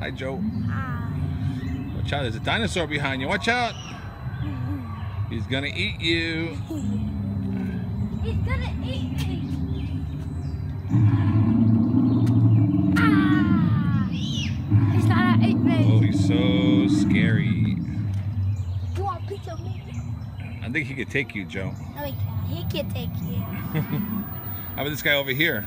Hi, Joe. Hi. Watch out, there's a dinosaur behind you. Watch out. He's gonna eat you. He's gonna eat me. Ah! He's gonna eat me. Oh, he's so scary. You want a piece of me? I think he could take you, Joe. No, he can. He can take you. How about this guy over here?